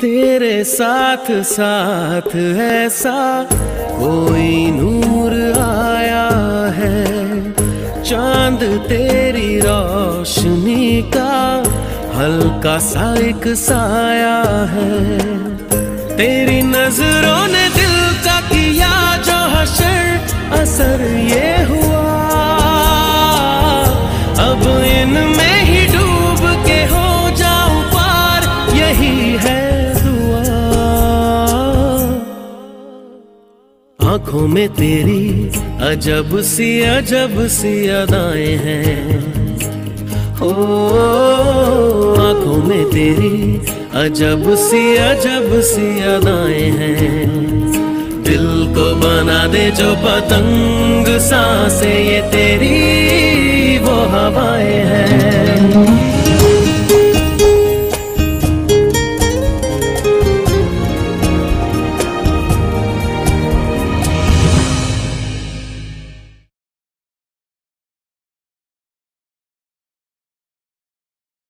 तेरे साथ साथ ऐसा कोई नूर आया है। चाँद तेरी रोशनी का हल्का सा एक साया है। तेरी नज़रों ने दिल का किया जो हशर, असर ये आँखों में तेरी अजब सी अजब सी अदाएँ हैं। ओ, आँखों में तेरी अजब सी अजब सी अदाएँ हैं। दिल को बना दे जो पतंग, साँसें ये तेरी, वो हवाएँ